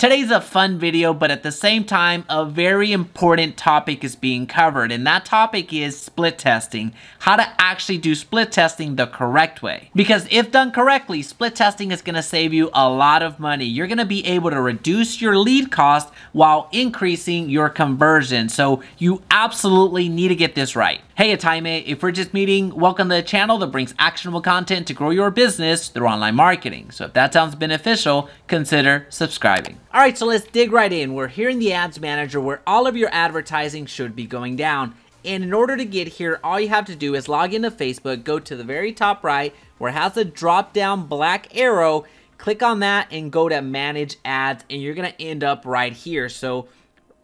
Today's a fun video, but at the same time, a very important topic is being covered, and that topic is split testing. How to actually do split testing the correct way. Because if done correctly, split testing is going to save you a lot of money. You're going to be able to reduce your lead cost while increasing your conversion. So you absolutely need to get this right. Hey, Ataime, if we're just meeting, welcome to the channel that brings actionable content to grow your business through online marketing. So if that sounds beneficial, consider subscribing. All right, so let's dig right in. We're here in the Ads Manager where all of your advertising should be going down. And in order to get here, all you have to do is log into Facebook, go to the very top right where it has a drop down black arrow, click on that and go to manage ads and you're gonna end up right here. So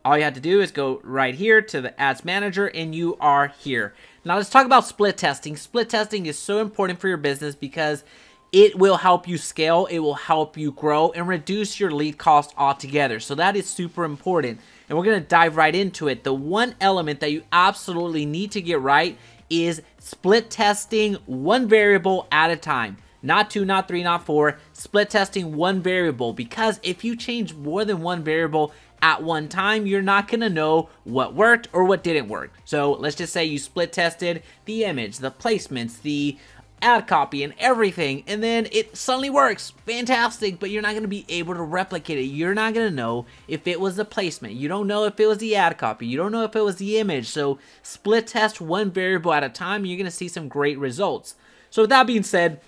all you have to do is go right here to the ads manager and you are here. Now let's talk about split testing. Split testing is so important for your business because it will help you scale, it will help you grow and reduce your lead cost altogether. So that is super important. And we're going to dive right into it. The one element that you absolutely need to get right is split testing one variable at a time. Not two, not three, not four. Split testing one variable because if you change more than one variable, at one time, you're not going to know what worked or what didn't work. So let's just say you split tested the image, the placements, the ad copy and everything and then it suddenly works. Fantastic but you're not going to be able to replicate it. You're not going to know if it was the placement. You don't know if it was the ad copy. You don't know if it was the image. So split test one variable at a time you're going to see some great results. So with that being said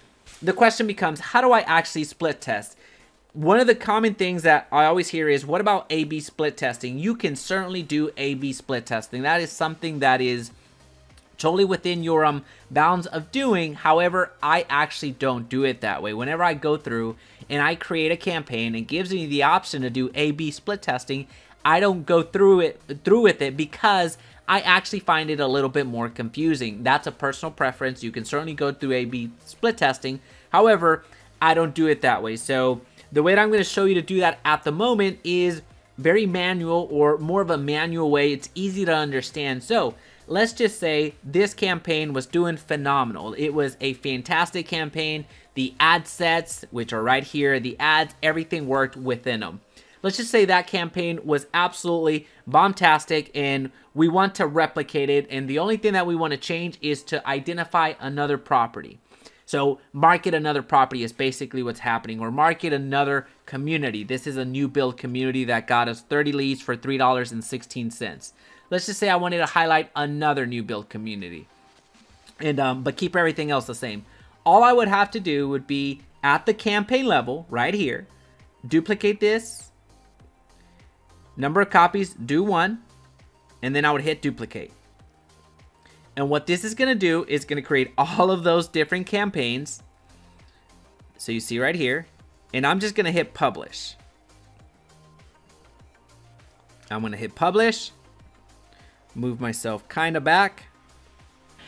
the question becomes how do i actually split test? One of the common things that I always hear is, what about A-B split testing? You can certainly do A-B split testing. That is something that is totally within your um bounds of doing. However, I actually don't do it that way. Whenever I go through and I create a campaign and gives me the option to do A-B split testing, I don't go through it through with it because I actually find it a little bit more confusing. That's a personal preference. You can certainly go through A-B split testing. However, I don't do it that way. So the way that I'm going to show you to do that at the moment is very manual or more of a manual way. It's easy to understand. So let's just say this campaign was doing phenomenal. It was a fantastic campaign. The ad sets, which are right here, the ads, everything worked within them. Let's just say that campaign was absolutely bombastic and we want to replicate it and the only thing that we want to change is to identify another property. So market another property is basically what's happening, or market another community. This is a new build community that got us 30 leads for $3.16. Let's just say I wanted to highlight another new build community, and um, but keep everything else the same. All I would have to do would be at the campaign level right here, duplicate this, number of copies, do one, and then I would hit duplicate. And what this is going to do is going to create all of those different campaigns. So you see right here. And I'm just going to hit publish. I'm going to hit publish. Move myself kind of back.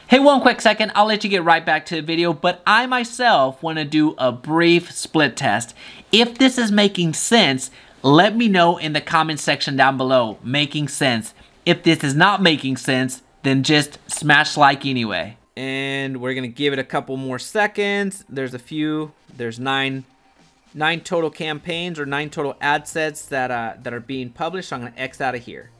Hey, one quick second, I'll let you get right back to the video, but I myself want to do a brief split test. If this is making sense, let me know in the comment section down below, making sense. If this is not making sense, then just smash like anyway. And we're gonna give it a couple more seconds. There's a few, there's nine, nine total campaigns or nine total ad sets that, uh, that are being published. So I'm gonna X out of here.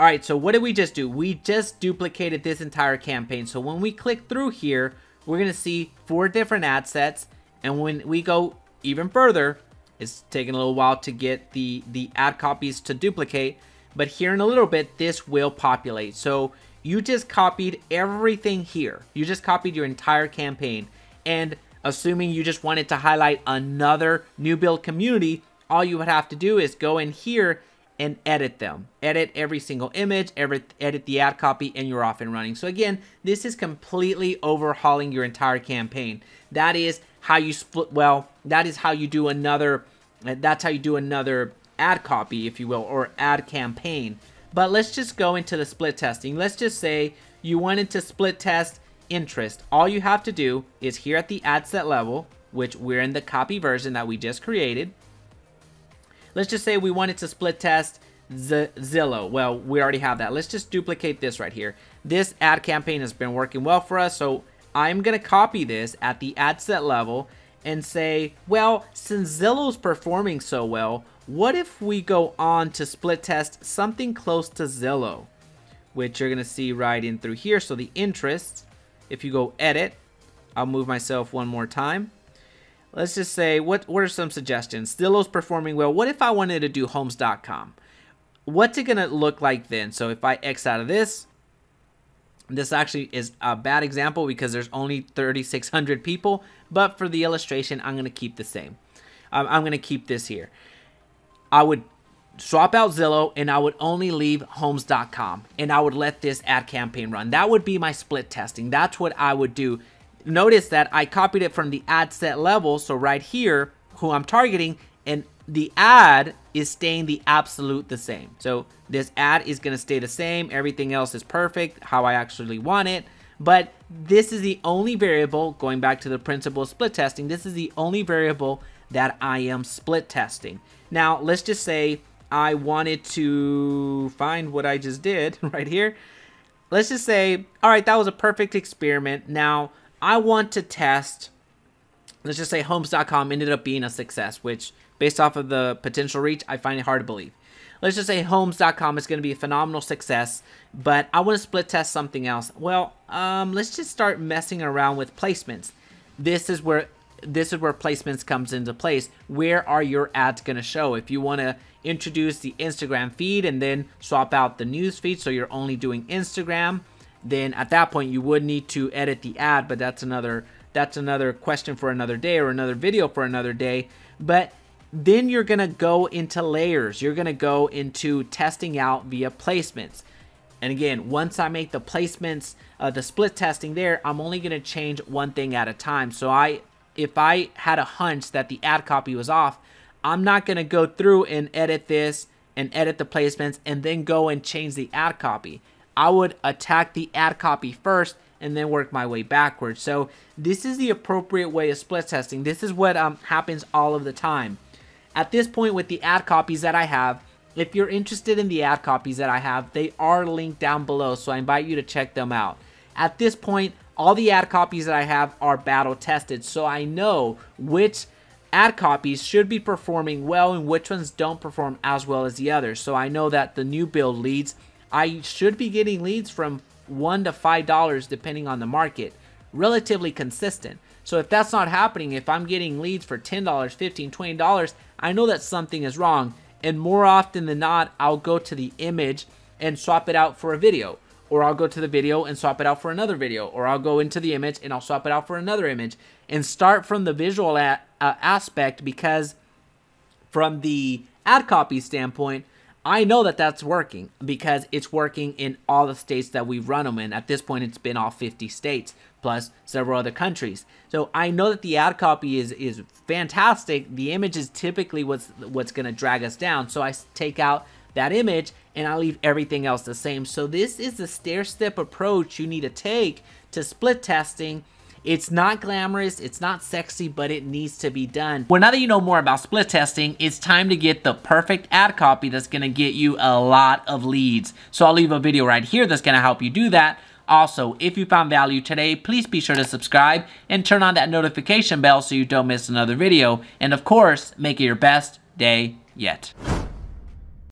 All right, so what did we just do? We just duplicated this entire campaign. So when we click through here, we're gonna see four different ad sets. And when we go even further, it's taking a little while to get the, the ad copies to duplicate. But here in a little bit, this will populate. So you just copied everything here. You just copied your entire campaign. And assuming you just wanted to highlight another new build community, all you would have to do is go in here and edit them. Edit every single image, edit the ad copy, and you're off and running. So again, this is completely overhauling your entire campaign. That is how you split, well, that is how you do another, that's how you do another ad copy, if you will, or ad campaign. But let's just go into the split testing. Let's just say you wanted to split test interest. All you have to do is here at the ad set level, which we're in the copy version that we just created. Let's just say we wanted to split test Z Zillow. Well, we already have that. Let's just duplicate this right here. This ad campaign has been working well for us, so I'm going to copy this at the ad set level and say, well, since Zillow's performing so well, what if we go on to split test something close to Zillow, which you're going to see right in through here. So the interest, if you go edit, I'll move myself one more time. Let's just say, what, what are some suggestions? Zillow's performing well. What if I wanted to do homes.com? What's it going to look like then? So if I X out of this, this actually is a bad example because there's only 3,600 people, but for the illustration, I'm going to keep the same. I'm going to keep this here. I would swap out Zillow and I would only leave homes.com and I would let this ad campaign run. That would be my split testing. That's what I would do. Notice that I copied it from the ad set level. So right here, who I'm targeting and the ad is staying the absolute the same. So this ad is going to stay the same. Everything else is perfect, how I actually want it. But this is the only variable, going back to the principle of split testing, this is the only variable that I am split testing. Now, let's just say I wanted to find what I just did right here. Let's just say, all right, that was a perfect experiment. Now, I want to test, let's just say homes.com ended up being a success, which based off of the potential reach, I find it hard to believe. Let's just say homes.com is going to be a phenomenal success, but I want to split test something else. Well, um, let's just start messing around with placements. This is where this is where placements comes into place. Where are your ads going to show? If you want to introduce the Instagram feed and then swap out the news feed so you're only doing Instagram, then at that point you would need to edit the ad, but that's another that's another question for another day or another video for another day. But then you're going to go into layers. You're going to go into testing out via placements. And again, once I make the placements, uh, the split testing there, I'm only going to change one thing at a time. So I if I had a hunch that the ad copy was off, I'm not going to go through and edit this and edit the placements and then go and change the ad copy. I would attack the ad copy first and then work my way backwards. So this is the appropriate way of split testing. This is what um, happens all of the time. At this point with the ad copies that I have, if you're interested in the ad copies that I have, they are linked down below, so I invite you to check them out. At this point, all the ad copies that I have are battle tested, so I know which ad copies should be performing well and which ones don't perform as well as the others. So I know that the new build leads, I should be getting leads from one to five dollars depending on the market, relatively consistent. So if that's not happening, if I'm getting leads for $10, $15, $20, I know that something is wrong. And more often than not, I'll go to the image and swap it out for a video or I'll go to the video and swap it out for another video, or I'll go into the image and I'll swap it out for another image, and start from the visual a- uh, aspect because from the ad copy standpoint, I know that that's working because it's working in all the states that we've run them in. At this point, it's been all 50 states plus several other countries. So I know that the ad copy is is fantastic. The image is typically what's what's going to drag us down. So I take out that image and I leave everything else the same. So this is the stair-step approach you need to take to split testing. It's not glamorous, it's not sexy, but it needs to be done. Well, now that you know more about split testing, it's time to get the perfect ad copy that's gonna get you a lot of leads. So I'll leave a video right here that's gonna help you do that. Also, if you found value today, please be sure to subscribe and turn on that notification bell so you don't miss another video. And of course, make it your best day yet.